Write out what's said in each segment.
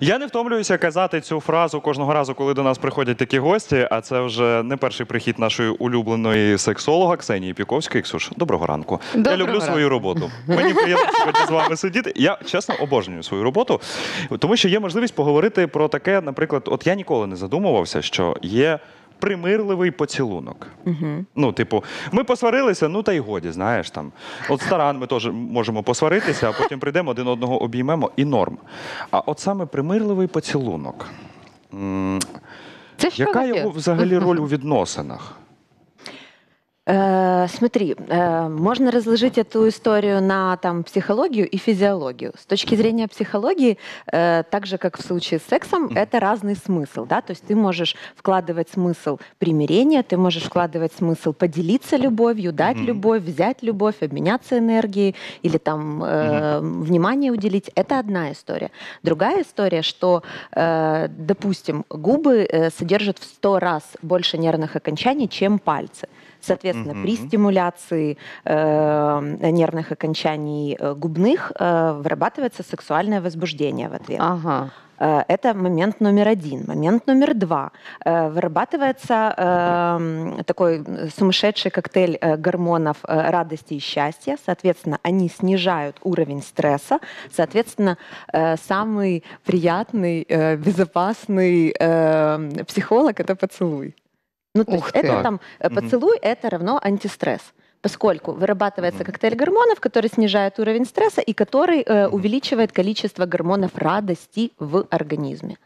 Я не втомлююся казати цю фразу кожного разу, коли до нас приходять такі гості. А це вже не перший прихід нашої улюбленої сексолога Ксенії Піковської. Ксюш, доброго ранку. я люблю ранку. свою роботу. Мені приємно сьогодні з вами сидіти. Я чесно обожнюю свою роботу, тому що є можливість поговорити про таке, наприклад, от я ніколи не задумувався, що є. Примирливий поцілунок. Ну, типу, ми посварилися, ну та й годі, знаєш там. От старан ми теж можемо посваритися, а потім прийдемо один одного обіймемо і норм. А от саме примирливий поцілунок. Це Яка його взагалі роль у відносинах? Э, Смотри, э, можно разложить эту историю на там, психологию и физиологию. С точки зрения психологии, э, так же как в случае с сексом, это разный смысл. Да? То есть ты можешь вкладывать смысл примирения, ты можешь вкладывать смысл поделиться любовью, дать любовь, взять любовь, обменяться энергией или там э, внимание уделить. Это одна история. Другая история, что, э, допустим, губы э, содержат в 100 раз больше нервных окончаний, чем пальцы. Соответственно, при Мгм. стимуляции э, нервных окончаний э, губных э, вырабатывается сексуальное возбуждение в ответ. Ага. Э, Это момент номер один. Момент номер два. Э, Вырабатывается эм, такой сумасшедший коктейль гормонов радости и счастья. Соответственно, они снижают уровень стресса. Соответственно, э, самый приятный, э, безопасный э, психолог это поцелуй. Ну, то Ух есть ты. это там э, поцелуй это равно антистресс. Поскольку вырабатывается коктейль гормонов, который снижает уровень стресса и который э, увеличивает количество гормонов радости в организме.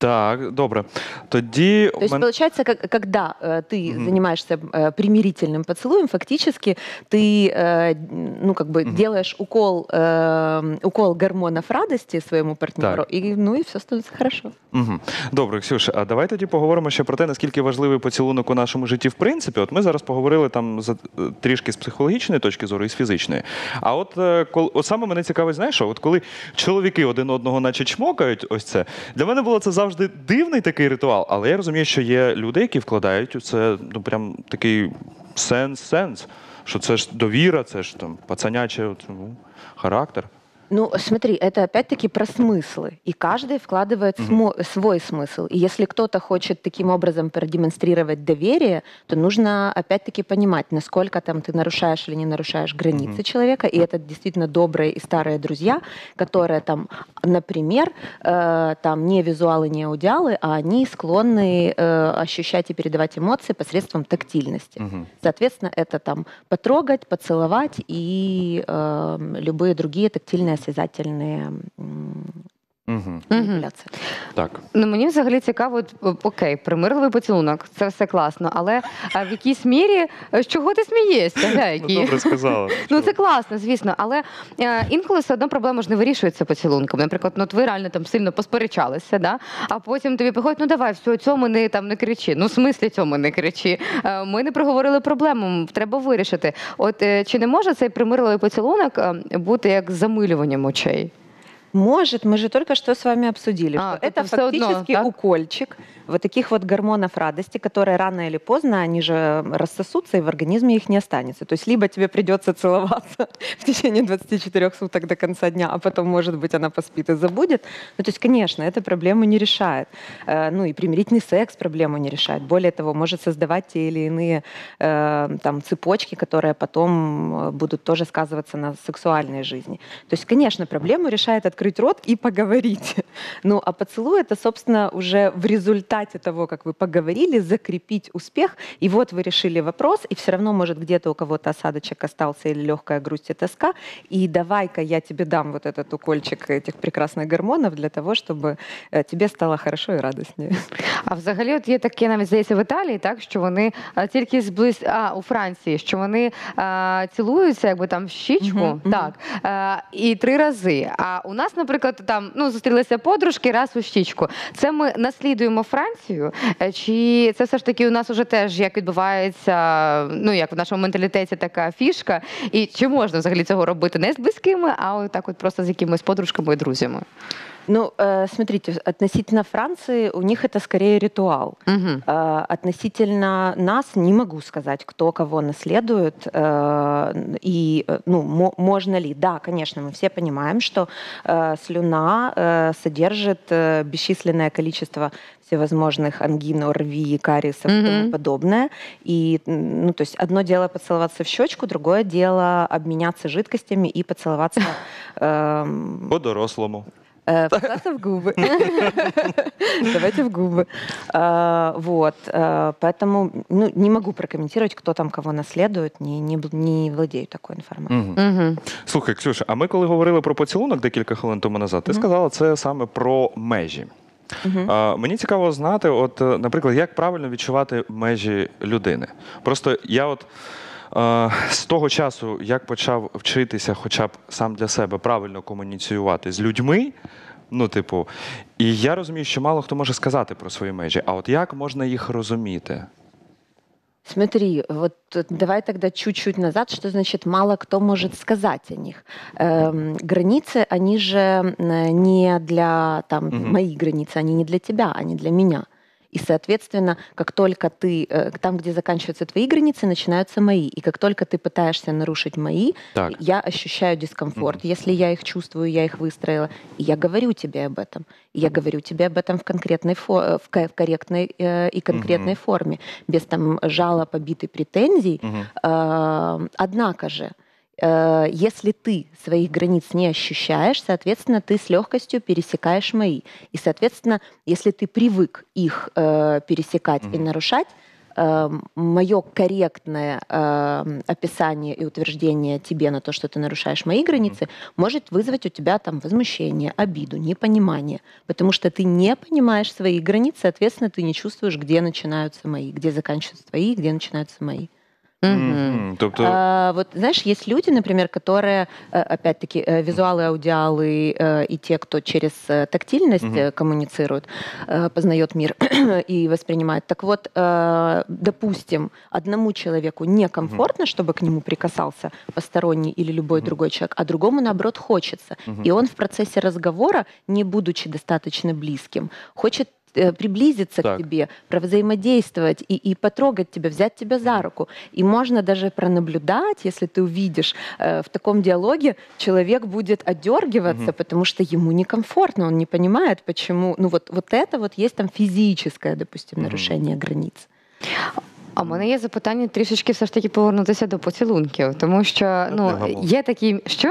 Так, добре. Тоді То есть мен- получается, как, когда э, ты Мгм. занимаешься э, примирительным поцелуем, фактически ты э, ну как бы Мгм. делаешь укол э, укол гормонов радости своему партнеру, Так. и ну и все становится хорошо. Угу. Добре, Ксюш, а давай тоді поговоримо ще про те, наскільки важливий поцілунок у нашому житті в принципі. От ми зараз поговорили там за, е, трішки з психологічної точки зору і з фізичної. А от, е, кол, от саме мене цікавить, знаєш, що? от коли чоловіки один одного наче чмокають, ось це, для мене було це завжди дивний такий ритуал, але я розумію, що є люди, які вкладають у це ну, прям такий сенс-сенс, що це ж довіра, це ж там пацаняче ну, характер. Ну, смотри, это опять-таки про смыслы. И каждый вкладывает смо- свой смысл. И если кто-то хочет таким образом продемонстрировать доверие, то нужно опять-таки понимать, насколько там ты нарушаешь или не нарушаешь границы Мгм. человека. И это действительно добрые и старые друзья, которые там, например, э, там не визуалы, не аудиалы, а они склонны э, ощущать и передавать эмоции посредством тактильности. Угу. Соответственно, это там потрогать, поцеловать и э, любые другие тактильные осязательные Угу. манипуляции. Так. Ну мені взагалі цікаво, от, окей, примирливий поцілунок, це все класно. Але а, в якійсь мірі е, з чого ти смієшся? Гля, Ну, які? добре сказала. Ну це класно, звісно. Але е, інколи все одно проблема ж не вирішується поцілунком. Наприклад, ну от ви реально там сильно посперечалися, да? а потім тобі приходять, ну давай, все, цьому не там не кричи. Ну, в смислі цьому не кричи. Е, ми не проговорили проблему, треба вирішити. От е, чи не може цей примирливий поцілунок е, бути як замилюванням очей? Может, мы же только что с вами обсудили, А, что это это всё одно, фактически так? укольчик вот таких вот гормонов радости, которые рано или поздно, они же рассосутся, и в организме их не останется. То есть либо тебе придется целоваться в течение 24 суток до конца дня, а потом, может быть, она поспит и забудет. Ну, то есть, конечно, это проблему не решает. Э, Ну и примирительный секс проблему не решает. Более того, может создавать те или иные э, там цепочки, которые потом э, будут тоже сказываться на сексуальной жизни. То есть, конечно, проблему решает открыть рот и поговорить. Ну, а поцелуй это, собственно, уже в результате того, как вы поговорили, закрепить успех. И вот вы решили вопрос, и все равно, может, где-то у кого-то осадочек остался или легкая грусть и тоска. И давай-ка я тебе дам вот этот укольчик этих прекрасных гормонов для того, чтобы э, тебе стало хорошо и радостнее. А взагалі, от є таке навіть здається в Італії, так що вони а, тільки зблизь а у Франції, що вони а, цілуються, якби там в щічку, Мгм, мгм. так а, і три рази. А у нас, наприклад, там ну зустрілися подружки раз у щічку. Це ми наслідуємо Францію. Е, Чи це все ж таки у нас уже теж як відбувається, ну як в нашому менталітеті така фішка? І чи можна взагалі цього робити не з близькими, а так от просто з якимись подружками і друзями? Ну, э, смотрите, относительно Франции у них это скорее ритуал. Угу. Э, Относительно нас не могу сказать, кто кого наследует э, и э, ну мо- можно ли. Да, конечно, мы все понимаем, что э, э, слюна э, содержит э, бесчисленное количество всевозможных ангин, ОРВИ, кариесов и Мгм. тому подобное. И, ну, то есть одно дело поцеловаться в щечку, другое дело обменяться жидкостями и поцеловаться эм, По-дорослому. Э, Поцеловаться в губы. Давайте в губы. Э, Вот. э, Поэтому ну, не могу прокомментировать, кто там кого наследует, не, не, бл- не владею такой інформацією. Мгм. Угу. Слухай, Ксюша, а ми коли говорили про поцілунок декілька хвилин тому назад, ти Мгм. сказала це саме про межі. Мгм. А, мені цікаво знати, от, е, наприклад, як правильно відчувати межі людини. Просто я от. е, З того часу, як почав вчитися, хоча б сам для себе правильно комуніціювати з людьми, ну, типу, і я розумію, що мало хто може сказати про свої межі. А от як можна їх розуміти? Смотри, вот э, давай тогда чуть-чуть назад, что значит мало кто может сказать о них. Эм, границы, они же э, не для там Мгм. мои границы, они не для тебя, они для меня. И, соответственно, как только ты, э, там, где заканчиваются твои границы, начинаются мои. И как только ты пытаешься нарушить мои, Так. я ощущаю дискомфорт. Если я их чувствую, я их выстроила, и я говорю тебе об этом. И я говорю тебе об этом в конкретной фо- э, в ко- в корректной э, и конкретной Мгм. форме, без там жалоб, обид и претензий. Э, Однако же, если ты своих границ не ощущаешь, соответственно, ты с легкостью пересекаешь мои. И, соответственно, если ты привык их э, пересекать и Мгм. нарушать, мое корректное э, описание и утверждение тебе на то, что ты нарушаешь мои границы, может вызвать у тебя там возмущение, обиду, непонимание, потому что ты не понимаешь свои границы, соответственно, ты не чувствуешь, где начинаются мои, где заканчиваются твои, где начинаются мои. Угу. Тобто, А, вот знаешь, есть люди, например, которые, э, опять-таки, э, визуалы, аудиалы э, и те, кто через тактильность Мгм. э, коммуницирует, познает мир и воспринимает. Так вот, допустим, одному человеку некомфортно, чтобы к нему прикасался посторонний или любой другой человек, а другому, наоборот, хочется. Мгм. И он в процессе разговора, не будучи достаточно близким, хочет приблизиться Так. к тебе, провзаимодействовать и, и потрогать тебя, взять тебя за руку. И можно даже пронаблюдать, если ты увидишь э, в таком диалоге, человек будет отдергиваться, Мгм. потому что ему некомфортно, он не понимает, почему. Ну вот, вот это вот есть там физическое, допустим, Мгм. нарушение границ. А в мене є запитання трішечки все ж таки повернутися до поцілунків, тому що ну Одне є такі. Що?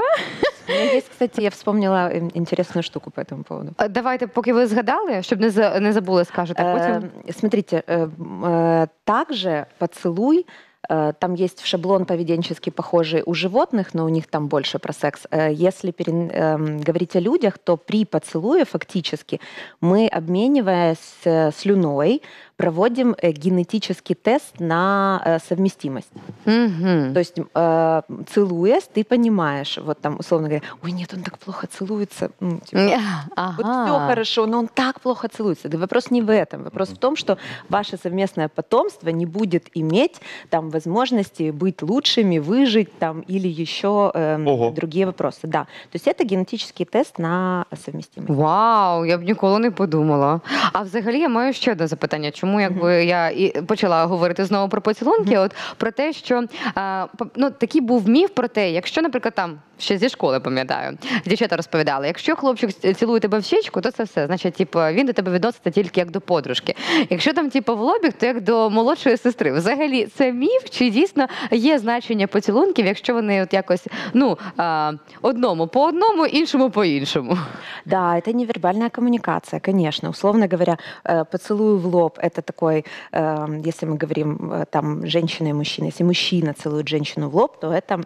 есть, кстати, я вспомнила интересную штуку по этому поводу. А, Давайте, поки ви згадали, щоб не за- не забули, скажете потім. Э, Смотрите, э, э, также поцелуй, э, там есть шаблон поведенчески похожий у животных, но у них там больше про секс. Э, Если пере- эм, говорить о людях, то при поцелуе фактически мы, обмениваясь э, слюной, проводим э, генетический тест на э, совместимость. Угу. То есть, э, целуясь, ты понимаешь, вот там, условно говоря, ой, нет, он так плохо целуется. ну, типа, Ага. вот все хорошо, но он так плохо целуется. Да вопрос не в этом. Вопрос в том, что ваше совместное потомство не будет иметь там возможности быть лучшими, выжить там или еще эм, Ого. другие вопросы. Да. То есть это генетический тест на совместимость. Вау, я б ніколи не подумала. А взагалі я маю ще одне запитання. Чому якби я і почала говорити знову про поцілунки? От про те, що а, по- ну такий був міф про те, якщо, наприклад, там ще зі школи пам'ятаю, дівчата розповідали, якщо хлопчик ц- цілує тебе в щечку, то це все. Значить, типу, він до тебе відноситься тільки як до подружки. Якщо там, типу, в лобік, то як до молодшої сестри. Взагалі, це міф, чи дійсно є значення поцілунків, якщо вони от якось ну а, одному по одному, іншому по іншому. Да, это невербальная коммуникация, конечно. Условно говоря, э, поцелуй в лоб – это такой, э, если мы говорим э, там женщина и мужчина, если мужчина целует женщину в лоб, то это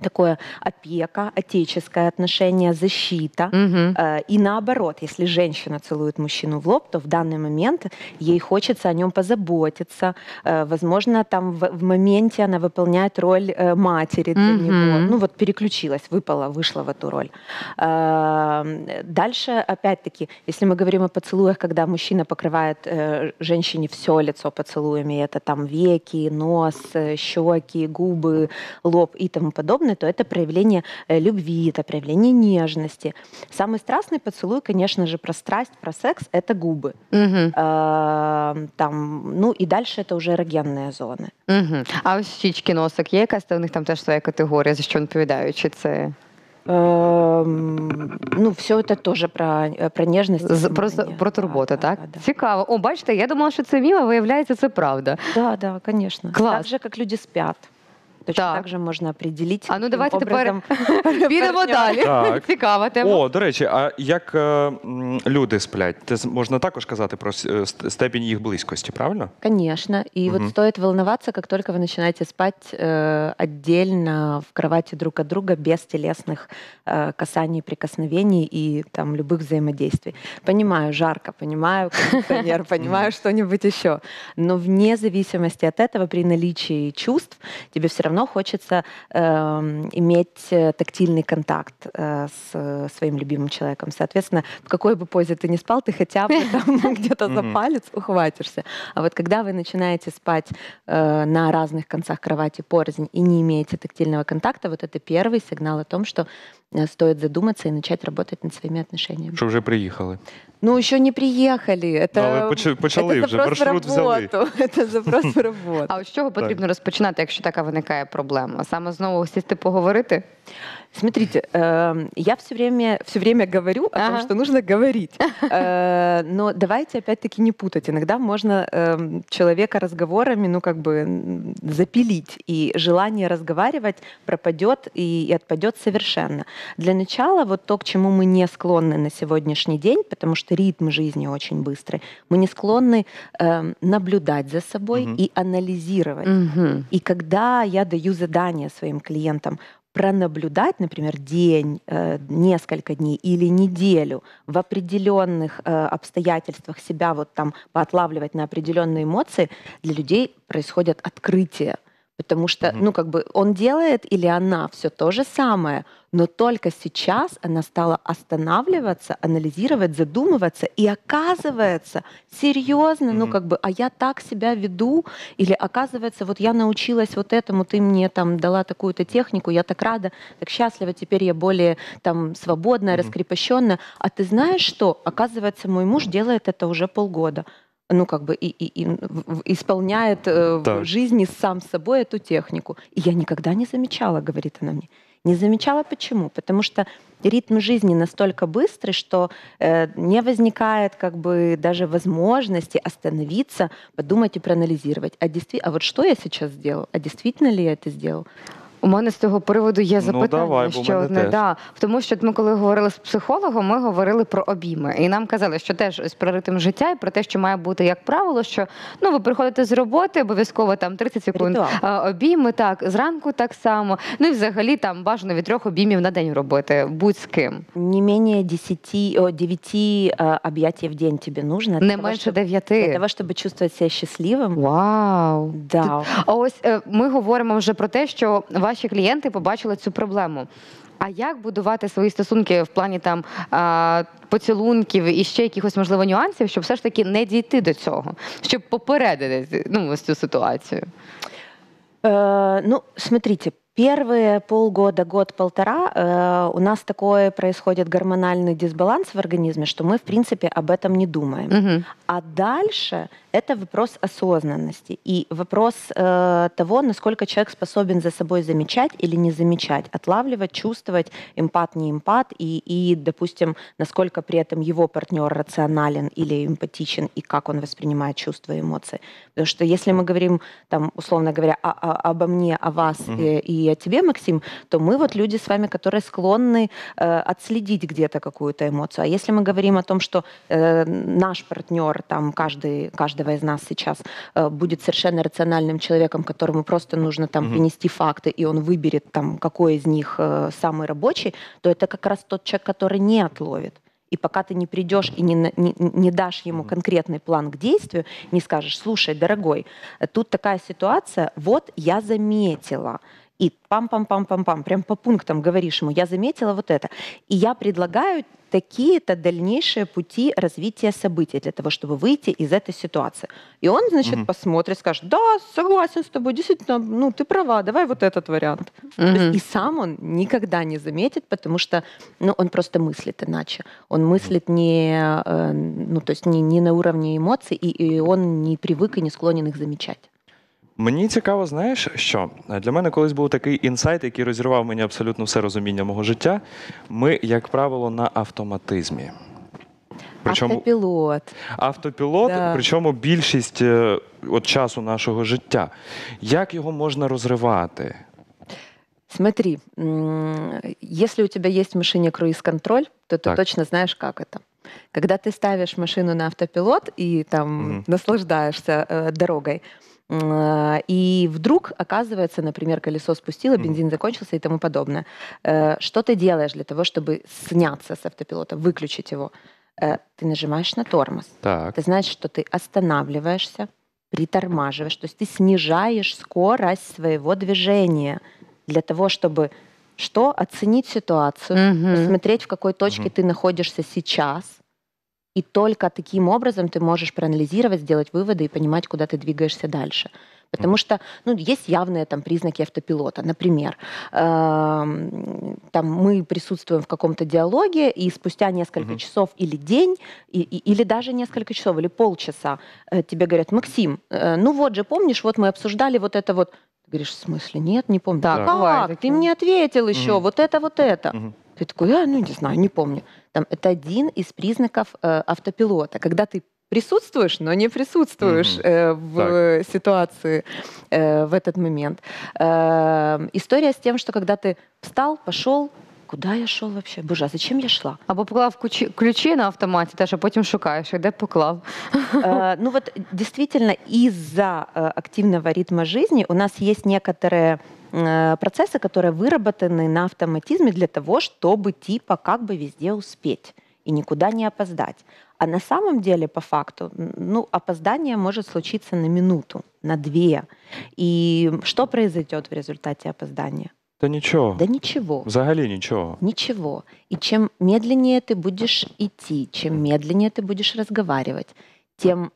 такое опека, отеческое отношение, защита. Угу. И наоборот, если женщина целует мужчину в лоб, то в данный момент ей хочется о нем позаботиться. Э, Возможно, там в, в моменте она выполняет роль э, матери для Мгм. него. Ну вот переключилась, выпала, вышла в эту роль. Э, Дальше, опять-таки, если мы говорим о поцелуях, когда мужчина покрывает женщине все лицо поцелуями, это там веки, нос, щеки, губы, лоб и тому подобное, то это проявление э, любви, это проявление нежности. Самый страстный поцелуй, конечно же, про страсть, про секс — это губы. Угу. Э, Там, ну и дальше это уже эрогенные зоны. Угу. А ось щічки, носик є якась та в них там теж своя категорія, за що відповідають? Чи це Эм, Ну, все это тоже про, э, про нежность. и З- Про, внимание. про Да, турботу, да, так? да, да. Цікаво. О, бачите, я думала, що це мімо, виявляється, це правда. Да, да, конечно. Класс. Так же, как люди спят. Точно Так. так же можно определить. А ну каким давайте тепер образом підемо партнер. далі. Так. Цікава тема. О, до речі, а як е, м, люди сплять? Це з- можна також казати про с- е, ст- степінь їх близькості, правильно? Конечно. И Мгм. вот стоит волноваться, как только вы начинаете спать э, отдельно в кровати друг от друга без телесных э, касаний, прикосновений и там любых взаимодействий. Понимаю, жарко, понимаю, кондиционер, понимаю что-нибудь еще. Но вне зависимости от этого, при наличии чувств, тебе все равно хочется эм, иметь э, тактильный контакт э, с э, своим любимым человеком. Соответственно, в какой бы позе ты ни спал, ты хотя бы где-то за палец ухватишься. А вот когда вы начинаете спать э, на разных концах кровати порознь и не имеете тактильного контакта, вот это первый сигнал о том, что стоит задуматься и начать работать над своими отношениями. Що вже приїхали? Ну, еще не приехали. Это, Ну, але поч- почали это вже, запрос в маршрут взяли. работу. Это запрос в работу. А от з чого потрібно розпочинати, якщо така виникає проблема? Саме знову сісти поговорити? Смотрите, эм, я все время, все время говорю о том, Ага. что нужно говорить. Э, Но давайте опять-таки не путать. Иногда можно эм, человека разговорами, ну как бы запилить, и желание разговаривать пропадет и, и отпадет совершенно. Для начала вот то, к чему мы не склонны на сегодняшний день, потому что ритм жизни очень быстрый, мы не склонны эм, наблюдать за собой Мгм. и анализировать. Угу. И когда я даю задание своим клиентам пронаблюдать, например, день, э, несколько дней или неделю в определенных э, обстоятельствах себя вот там поотлавливать на определенные эмоции, для людей происходят открытия. Потому что, ну, как бы он делает или она все то же самое, но только сейчас она стала останавливаться, анализировать, задумываться, и оказывается, серьезно, ну, как бы, а я так себя веду, или оказывается, вот я научилась вот этому, ты мне там дала такую-то технику, я так рада, так счастлива, теперь я более там свободная, раскрепощенная. А ты знаешь что? Оказывается, мой муж делает это уже полгода. Ну, как бы и, и- и исполняет э, в жизни сам собой эту технику. И я никогда не замечала, говорит она мне. Не замечала почему? Потому что ритм жизни настолько быстрый, что э, не возникает как бы даже возможности остановиться, подумать и проанализировать. А, действи- а вот что я сейчас сделал? А действительно ли я это сделал? У мене з цього приводу є Ну, запитання. давай, бо в ще мене одне. теж. Да. Тому що ми, коли говорили з психологом, ми говорили про обійми. І нам казали, що теж ось про ритм життя і про те, що має бути як правило, що ну ви приходите з роботи, обов'язково там 30 секунд Ритуал. а, обійми, так зранку так само. Ну і взагалі там бажано від трьох обіймів на день робити, будь з ким. Не менее 10, о, 9 э, объятий в день тебе нужно. для Не того, менше чтобы- дев'яти. Для того, чтобы чувствовать себя счастливым. Вау! Да. А ось е, ми говоримо вже про те, що ваші клієнти побачили цю проблему. А як будувати свої стосунки в плані там поцілунків і ще якихось можливо нюансів, щоб все ж таки не дійти до цього, щоб попередити ну, ось цю ситуацію? Э, ну, смотрите, первые полгода, год-полтора э, у нас такой происходит гормональный дисбаланс в организме, что мы, в принципе, об этом не думаем. Угу. А дальше это вопрос осознанности и вопрос э, того, насколько человек способен за собой замечать или не замечать, отлавливать, чувствовать, эмпат, не эмпат, и, и, допустим, насколько при этом его партнер рационален или эмпатичен, и как он воспринимает чувства и эмоции. Потому что если мы говорим, там, условно говоря, о- о- обо мне, о вас Мгм. э, и о тебе, Максим, то мы вот люди с вами, которые склонны э, отследить где-то какую-то эмоцию. А если мы говорим о том, что э, наш партнер, там каждый, каждого из нас сейчас э, будет совершенно рациональным человеком, которому просто нужно там Мгм. принести факты, и он выберет там, какой из них э, самый рабочий, то это как раз тот человек, который не отловит. И пока ты не придешь и не, не, не дашь ему конкретный план к действию, не скажешь, слушай, дорогой, тут такая ситуация, вот я заметила, и пам-пам-пам-пам-пам, прям по пунктам говоришь ему, я заметила вот это. И я предлагаю такие-то дальнейшие пути развития событий для того, чтобы выйти из этой ситуации. И он, значит, Мгм. посмотрит, скажет, да, согласен с тобой, действительно, ну, ты права, давай вот этот вариант. То есть и сам он никогда не заметит, потому что ну, он просто мыслит иначе. Он мыслит не, э, ну, то есть не, не на уровне эмоций, и, и он не привык и не склонен их замечать. Мені цікаво, знаєш, що для мене колись був такий інсайт, який розірвав мені абсолютно все розуміння мого життя. Ми, як правило, на автоматизмі. Причому Автопилот. автопілот, Да. причому більшість е, от часу нашого життя. Як його можна розривати? Смотри, м, если у тебя есть в машине круиз-контроль, то ты Так. точно знаешь, как это. Когда ты ставишь машину на автопилот и там Мгм. наслаждаешься э, дорогой, м, э, и вдруг оказывается, например, колесо спустило, бензин закончился и тому подобное. Э, Что ты делаешь для того, чтобы сняться с автопилота, выключить его? Э, Ты нажимаешь на тормоз. Так. Это значит, что ты останавливаешься, притормаживаешь, то есть ты снижаешь скорость своего движения для того, чтобы что? Оценить ситуацию, Мгм. посмотреть, в какой точке Мгм. ты находишься сейчас, и только таким образом ты можешь проанализировать, сделать выводы и понимать, куда ты двигаешься дальше. Потому что ну, есть явные там признаки автопилота. Например, эм, там мы присутствуем в каком-то диалоге, и спустя несколько Мгм. часов или день, и- и- или даже несколько часов, или полчаса э, тебе говорят, Максим, э, ну вот же, помнишь, вот мы обсуждали вот это вот. Ты говоришь, в смысле? Нет, не помню. Да, как? бывает Ты мне ответил еще, Мгм. вот это, вот это. Мгм. Ты такой, а, ну не знаю, не помню. Там, это один из признаков э, автопилота, когда ты присутствуешь, но не присутствуешь Мгм. э, в э, ситуации э, в этот момент. Э, история с тем, что когда ты встал, пошел, куда я шел вообще? Боже, а зачем я шла? Або поклав ключі, ключі на автоматі, теж, а потім шукаєш, і де поклав. Э, Ну вот действительно из-за э, активного ритма жизни у нас есть некоторые э, процессы, которые выработаны на автоматизме для того, чтобы типа как бы везде успеть и никуда не опоздать. А на самом деле, по факту, н- ну, опоздание может случиться на минуту, на две. И что произойдет в результате опоздания? Та нічого. Да ничего. Взагалі нічого. Ничего. И чем медленнее ты будешь идти, чем медленнее ты будешь разговаривать, тем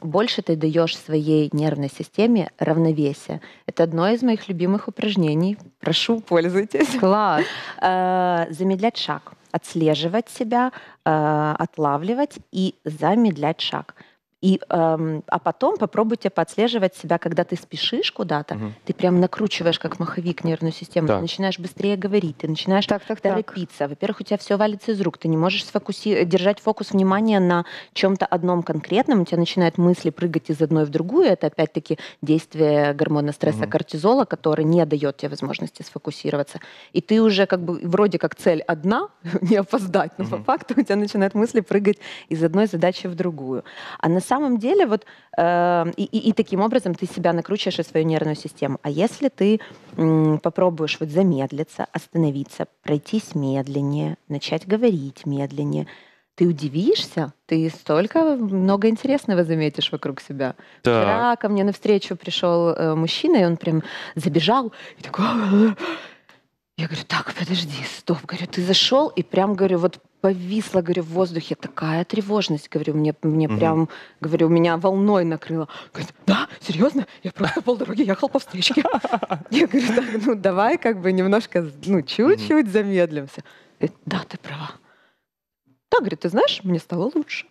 больше ты даешь своей нервной системе равновесия. Это одно из моих любимых упражнений. Прошу, пользуйтесь. Клас. Э, Замедлять шаг, отслеживать себя, э, отлавливать и замедлять шаг. И, эм, а потом попробуйте подслеживать себя, когда ты спешишь куда-то, Мгм. ты прям накручиваешь как маховик нервную систему, Так. ты начинаешь быстрее говорить, ты начинаешь Так, так, так. торопиться. Во-первых, у тебя все валится из рук. Ты не можешь сфокуси- держать фокус внимания на чем-то одном конкретном. У тебя начинают мысли прыгать из одной в другую. Это опять-таки действие гормона стресса Мгм. кортизола, который не дает тебе возможности сфокусироваться. И ты уже как бы вроде как цель одна, не опоздать, но по Мгм. факту у тебя начинают мысли прыгать из одной задачи в другую. А на самом деле вот э, и, и- таким образом ты себя накручиваешь и свою нервную систему. А если ты м, попробуешь вот замедлиться, остановиться, пройтись медленнее, начать говорить медленнее, ты удивишься, ты столько много интересного заметишь вокруг себя. Так. Вчера ко мне навстречу пришел э, мужчина, и он прям забежал и такой... Я говорю, так, подожди, стоп. Говорю, ты зашел, и прям, говорю, вот повисла, говорю, в воздухе такая тревожность. Говорю, мне, мне Мгм. прям, говорю, меня волной накрыло. Говорит, да, серьезно? Я просто полдороги ехал по встречке. Я говорю, так, ну давай как бы немножко, ну чуть-чуть замедлимся. Говорит, да, ты права. Да, говорит, ти знаєш, мені стало лучше.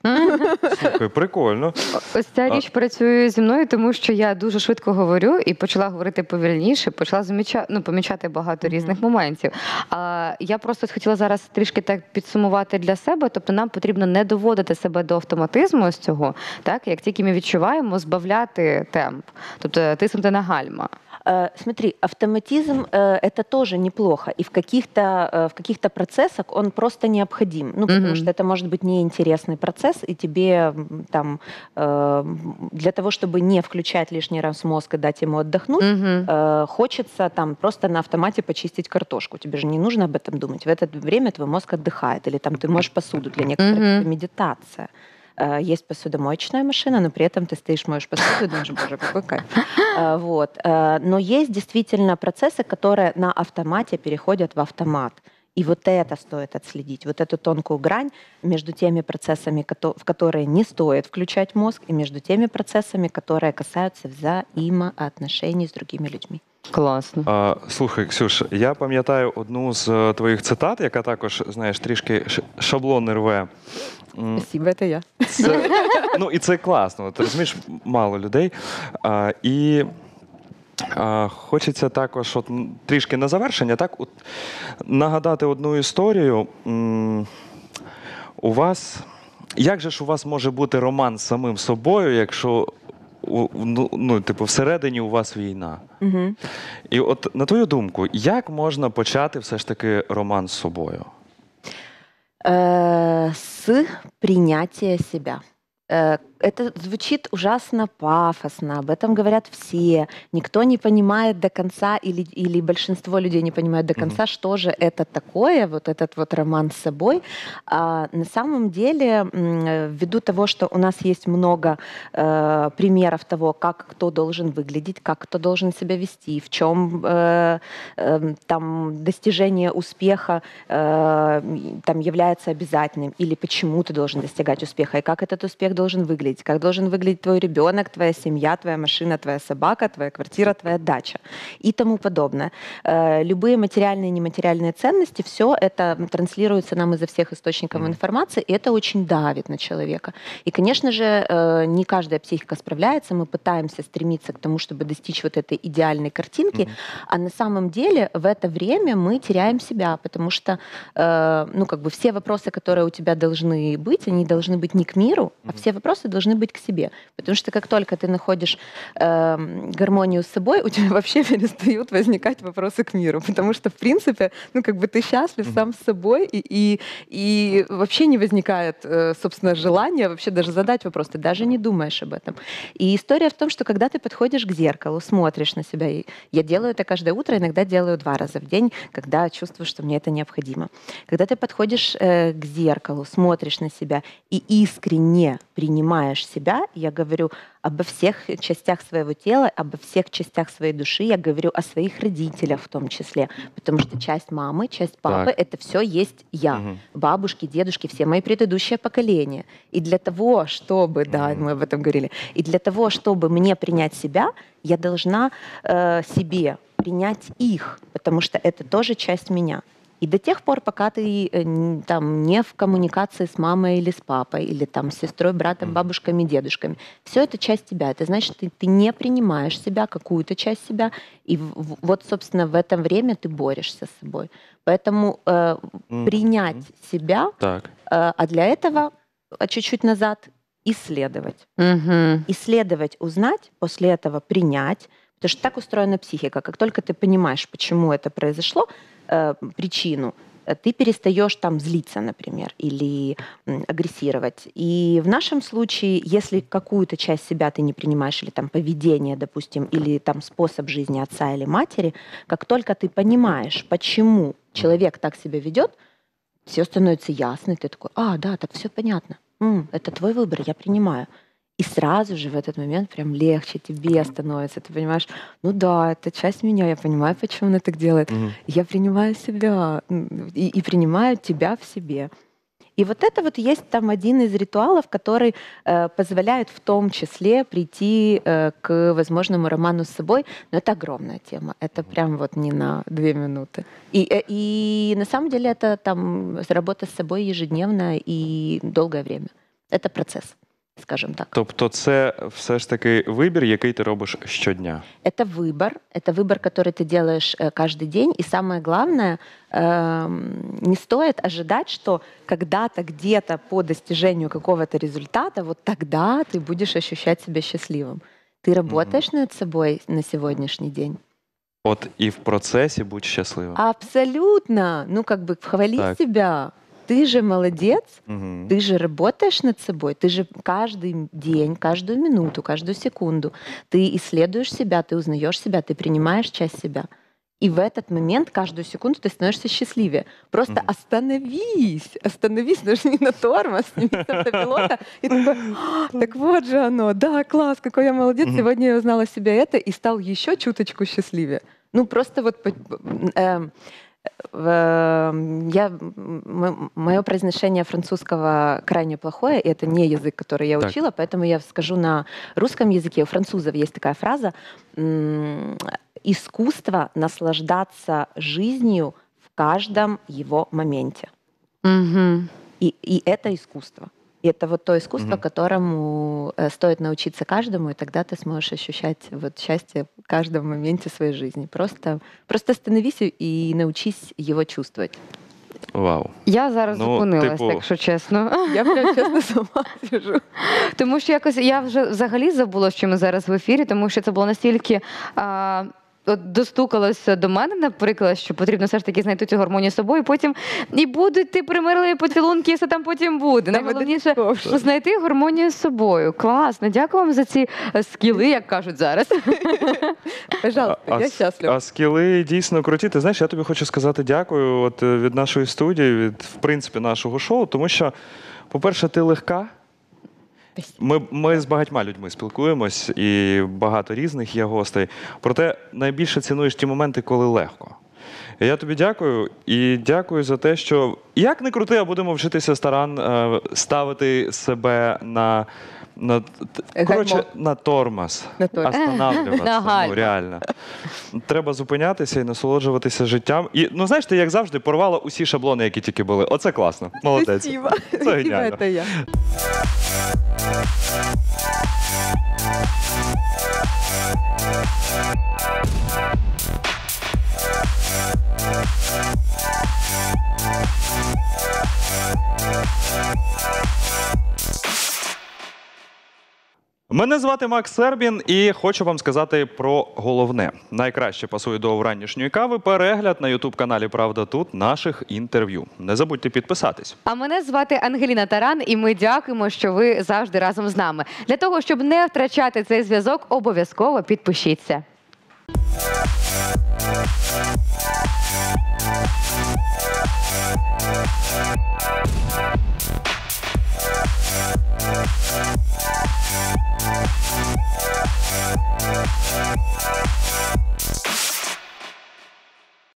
Слухай, прикольно. Ось ця А- річ працює зі мною, тому що я дуже швидко говорю і почала говорити повільніше, почала замічати, ну, помічати багато різних моментів. А я просто хотіла зараз трішки так підсумувати для себе. Тобто нам потрібно не доводити себе до автоматизму з цього, так як тільки ми відчуваємо, збавляти темп, тобто тиснути на гальма. Э, Смотри, автоматизм э, это тоже неплохо, и в каких-то э, в каких-то процессах он просто необходим. Ну, потому Мгм. что это может быть неинтересный процесс, и тебе там для того, чтобы не включать лишний раз мозг и дать ему отдохнуть, э, хочется там просто на автомате почистить картошку. Тебе же не нужно об этом думать. В это время твой мозг отдыхает. Или там ты можешь посуду. Для некоторых Мгм. это медитация. Э, Есть посудомоечная машина, но при этом ты стоишь, моешь посуду и думаешь, боже, какой кайф. Э, Вот. Э, Но есть действительно процессы, которые на автомате переходят в автомат. И вот это стоит отследить, вот эту тонкую грань между теми процессами, кото- в которые не стоит включать мозг, и между теми процессами, которые касаются взаимоотношений с другими людьми. Класно. А, слухай, Ксюш, я пам'ятаю одну з е, твоїх цитат, яка також, знаєш, трішки ш- шаблон рве. Спасибо, это я. Це, ну і це класно. Ти розумієш, мало людей. А, і А, Хочеться також от, трішки на завершення, так, от, нагадати одну історію. М, У вас, як же ж у вас може бути роман з самим собою, якщо у- ну, ну, типу, всередині у вас війна? Мгм. І от на твою думку, як можна почати все ж таки роман з собою? Э, С принятия себя. Это звучит ужасно пафосно, об этом говорят все. Никто не понимает до конца, или, или большинство людей не понимают до конца, что же это такое, вот этот вот роман с собой. А на самом деле, ввиду того, что у нас есть много э, примеров того, как кто должен выглядеть, как кто должен себя вести, в чем э, э, там достижение успеха э, там является обязательным, или почему ты должен достигать успеха, и как этот успех должен выглядеть, как должен выглядеть твой ребенок, твоя семья, твоя машина, твоя собака, твоя квартира, твоя дача и тому подобное. Э, Любые материальные и нематериальные ценности, все это транслируется нам изо всех источников информации, и это очень давит на человека. И, конечно же, э, не каждая психика справляется, мы пытаемся стремиться к тому, чтобы достичь вот этой идеальной картинки, Мгм. а на самом деле в это время мы теряем себя, потому что, э, ну, как бы все вопросы, которые у тебя должны быть, они должны быть не к миру, а все вопросы должны быть к себе. Потому что как только ты находишь эм, гармонию с собой, у тебя вообще перестают возникать вопросы к миру, потому что, в принципе, ну, как бы ты счастлив сам с собой, и, и, и вообще не возникает, э, собственно, желания вообще даже задать вопрос, ты даже не думаешь об этом. И история в том, что когда ты подходишь к зеркалу, смотришь на себя, и я делаю это каждое утро, иногда делаю два раза в день, когда чувствую, что мне это необходимо. Когда ты подходишь э, к зеркалу, смотришь на себя и искренне принимаешь себя, я говорю обо всех частях своего тела, обо всех частях своей души, я говорю о своих родителях в том числе, потому что часть мамы, часть папы, Так. это все есть я Мгм. бабушки, дедушки, все мои предыдущие поколения. И для того, чтобы, да, Мгм. мы об этом говорили, и для того, чтобы мне принять себя, я должна э, себе принять их, потому что это тоже часть меня. И до тех пор, пока ты э, там не в коммуникации с мамой или с папой, или там с сестрой, братом, бабушками, дедушками, все это часть тебя. Это значит, ты, ты не принимаешь себя, какую-то часть себя, и в- в- вот, собственно, в это время ты борешься с собой. Поэтому э, Мгм. принять себя Так. Э, А для этого а, чуть-чуть назад исследовать. Угу. Исследовать, узнать, после этого принять. Потому что так устроена психика. Как только ты понимаешь, почему это произошло, э, причину, э, ты перестаешь там злиться, например, или агрессировать. И в нашем случае, если какую-то часть себя ты не принимаешь, или там поведение, допустим, или там способ жизни отца или матери, как только ты понимаешь, почему человек так себя ведет, все становится ясно, и ты такой, а, да, так все понятно. М, это твой выбор, я принимаю. И сразу же в этот момент прям легче тебе становится. Ты понимаешь, ну да, это часть меня, я понимаю, почему она так делает. Мгм. Я принимаю себя и, и принимаю тебя в себе. И вот это вот есть там один из ритуалов, который э, позволяет в том числе прийти э, к возможному роману с собой. Но это огромная тема. Это прям вот не на две минуты. И, э, и на самом деле это там работа с собой ежедневная и долгое время. Это процесс, скажем так. Тобто, це все ж таки вибір, який ти робиш щодня. Это выбор, это выбор, который ты делаешь э, каждый день. И самое главное, эм, не стоит ожидать, что когда-то где-то по достижению какого-то результата, вот тогда ты будешь ощущать себя счастливым. Ты работаешь над собой на сегодняшний день? От і в процесі будь щасливим. Абсолютно. Ну, как бы хвали Так. себя. Ты же молодец, Мгм. Ты же работаешь над собой, ты же каждый день, каждую минуту, каждую секунду, ты исследуешь себя, ты узнаешь себя, ты принимаешь часть себя. И в этот момент, каждую секунду, ты становишься счастливее. Просто Мгм. остановись, остановись, нажми на тормоз, сними с автопилота, и такой, «А, так вот же оно, да, класс, какой я молодец, Мгм. сегодня я узнала себя это и стал еще чуточку счастливее. Ну, просто вот в- я, мое произношение французского крайне плохое, и это не язык, который я Так. учила, поэтому я скажу на русском языке. У французов есть такая фраза «искусство наслаждаться жизнью в каждом его моменте». Угу. И, и это искусство. И это вот то искусство, Мгм. которому э, стоит научиться каждому, и тогда ты сможешь ощущать вот счастье в каждом моменте своей жизни. Просто, просто остановись и- и научись его чувствовать. Вау. Я зараз Ну, зупинилась, типу- якщо чесно. Я прям честно с ума сижу. Тому що якось я вже взагалі забула, що ми зараз в ефірі, тому що це було настільки. А... От достукалося до мене, наприклад, що потрібно все ж таки знайти цю гармонію з собою. Потім і будуть ти примирливі поцілунки, і все там потім буде. Найголовніше знайти гармонію з собою. Класно, дякую вам за ці е, скіли, як кажуть зараз. Пожалуйста, я счастлива. а скіли дійсно круті. Ти знаєш, я тобі хочу сказати дякую от, е, від нашої студії, від в принципі нашого шоу, тому що, по-перше, ти легка. Ми, ми з багатьма людьми спілкуємось, і багато різних є гостей. Проте найбільше цінуєш ті моменти, коли легко. Я тобі дякую і дякую за те, що як не крути, а будемо вчитися старан е, ставити себе на, на, коротше, на тормоз, На тормоз. останавливатися. Ну, реально. Треба зупинятися і насолоджуватися життям. І ну знаєш, ти як завжди порвала усі шаблони, які тільки були. Оце класно. Молодець. Спасибо. Це геніально. это я. Мене звати Макс Сербін, і хочу вам сказати про головне. Найкраще пасує до вранішньої кави перегляд на ютуб-каналі Правда тут наших інтерв'ю. Не забудьте підписатись. А мене звати Ангеліна Таран, і ми дякуємо, що ви завжди разом з нами. Для того щоб не втрачати цей зв'язок, обов'язково підпишіться. We'll